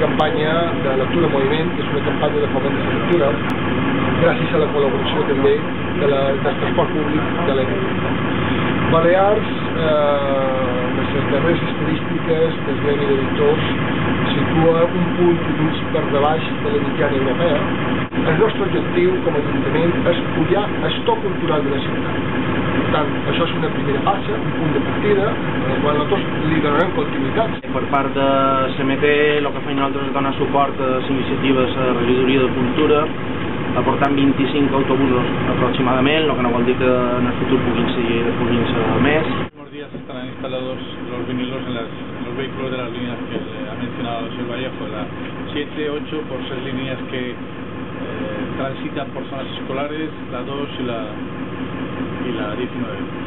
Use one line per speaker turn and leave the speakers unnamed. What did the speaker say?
campanya de lectura en moviment, és una campanya de foment de la lectura, gràcies a la col·laboració també de la, del transport públic de l'ENE. Balears, eh, les darreres estadístiques del Gremi d'Editors, situa un punt i mig per debaix de la mitjana europea. El nostre objectiu com a Ajuntament és pujar el to cultural de la ciutat. Per tant, això és una primera fase, un punt de partida, en el qual nosaltres li donarem continuïtat.
Per part de CMT, el que fem nosaltres és donar suport a les iniciatives a regidoria de cultura, aportant 25 autobusos aproximadament, el que no vol dir que en el futur puguin ser,
vinilos en, las, en los vehículos de las líneas que ha mencionado el señor Vallejo, la 7, 8 por ser líneas que eh, transitan por zonas escolares, la 2 y la, y la 19.